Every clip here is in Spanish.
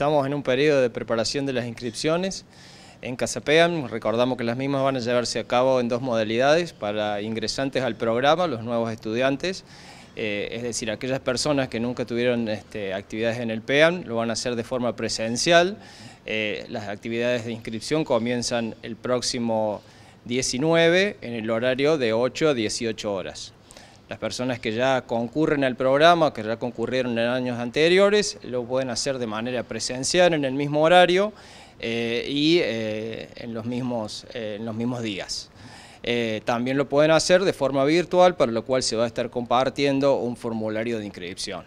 Estamos en un periodo de preparación de las inscripciones en Casapean. Recordamos que las mismas van a llevarse a cabo en dos modalidades para ingresantes al programa, los nuevos estudiantes, eh, es decir, aquellas personas que nunca tuvieron este, actividades en el PEAN lo van a hacer de forma presencial. Eh, las actividades de inscripción comienzan el próximo 19 en el horario de 8 a 18 horas. Las personas que ya concurren al programa, que ya concurrieron en años anteriores, lo pueden hacer de manera presencial en el mismo horario eh, y eh, en, los mismos, eh, en los mismos días. también lo pueden hacer de forma virtual, para lo cual se va a estar compartiendo un formulario de inscripción.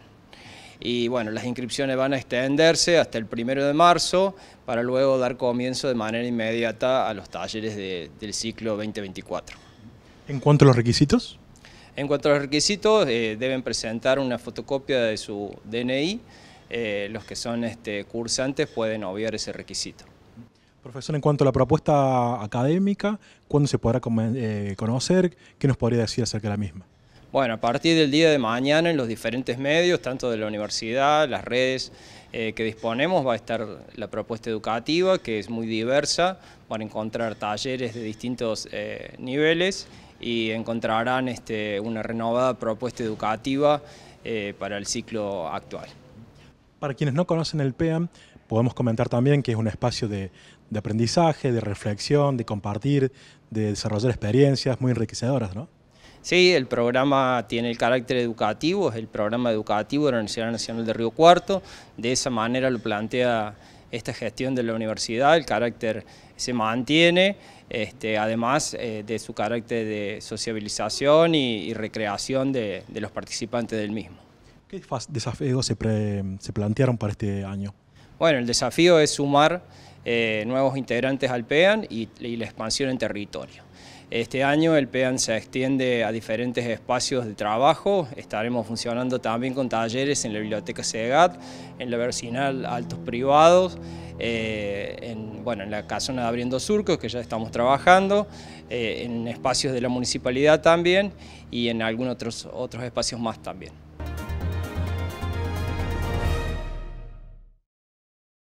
Y bueno, las inscripciones van a extenderse hasta el primero de marzo para luego dar comienzo de manera inmediata a los talleres del ciclo 2024. ¿En cuanto a los requisitos? En cuanto a los requisitos, eh, deben presentar una fotocopia de su DNI. Eh, los que son este, cursantes pueden obviar ese requisito. Profesor, en cuanto a la propuesta académica, ¿cuándo se podrá eh, conocer? ¿Qué nos podría decir acerca de la misma? Bueno, a partir del día de mañana en los diferentes medios, tanto de la universidad, las redes que disponemos, va a estar la propuesta educativa, que es muy diversa, van a encontrar talleres de distintos niveles y encontrarán este, una renovada propuesta educativa eh, para el ciclo actual. Para quienes no conocen el PEAM, podemos comentar también que es un espacio de, aprendizaje, de reflexión, de compartir, de desarrollar experiencias muy enriquecedoras, ¿no? Sí, el programa tiene el carácter educativo, es el programa educativo de la Universidad Nacional de Río Cuarto, de esa manera lo plantea esta gestión de la universidad, el carácter se mantiene, este, además eh, de su carácter de sociabilización y, recreación de, los participantes del mismo. ¿Qué desafíos se, plantearon para este año? Bueno, el desafío es sumar eh, nuevos integrantes al PEAN y la expansión en territorio. Este año el PEAN se extiende a diferentes espacios de trabajo, estaremos funcionando también con talleres en la Biblioteca SEGAT, en la versinal Altos Privados, eh, en, bueno, en la casona de Abriendo Surcos, que ya estamos trabajando, eh, en espacios de la municipalidad también y en algunos otros, otros espacios más también.